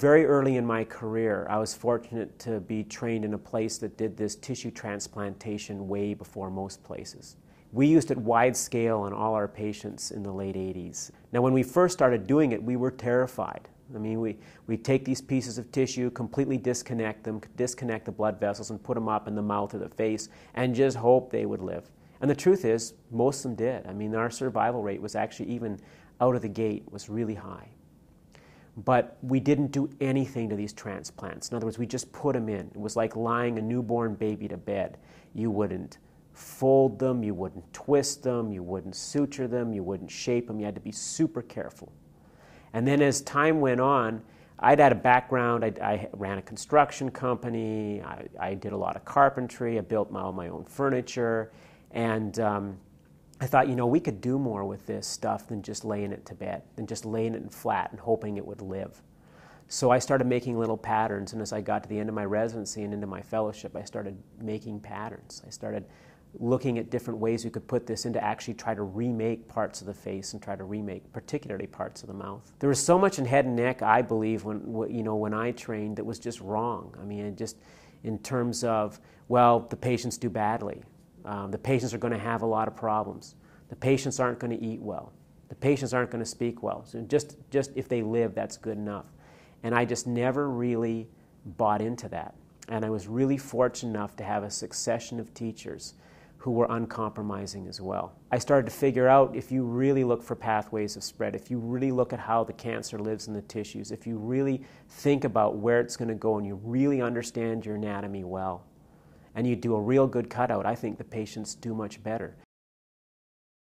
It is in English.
Very early in my career, I was fortunate to be trained in a place that did this tissue transplantation way before most places. We used it wide scale on all our patients in the late 80s. Now, when we first started doing it, we were terrified. I mean, we, we take these pieces of tissue, completely disconnect them, disconnect the blood vessels, and put them up in the mouth or the face, and just hope they would live. And the truth is, most of them did. I mean, our survival rate was actually even out of the gate was really high. But we didn't do anything to these transplants. In other words, we just put them in. It was like lying a newborn baby to bed. You wouldn't fold them, you wouldn't twist them, you wouldn't suture them, you wouldn't shape them. You had to be super careful. And then as time went on, I'd had a background. I, I ran a construction company. I, I, did a lot of carpentry. I built my, all my own furniture. And um, I thought, you know, we could do more with this stuff than just laying it to bed, than just laying it in flat and hoping it would live. So I started making little patterns. And as I got to the end of my residency and into my fellowship, I started making patterns. I started looking at different ways we could put this into actually try to remake parts of the face and try to remake particularly parts of the mouth. There was so much in head and neck, I believe, when you know when I trained that was just wrong. I mean, just in terms of well, the patients do badly. Um, the patients are going to have a lot of problems. The patients aren't going to eat well. The patients aren't going to speak well. So just just if they live, that's good enough. And I just never really bought into that. And I was really fortunate enough to have a succession of teachers who were uncompromising as well. I started to figure out if you really look for pathways of spread, if you really look at how the cancer lives in the tissues, if you really think about where it's going to go and you really understand your anatomy well, and you do a real good cutout, I think the patients do much better.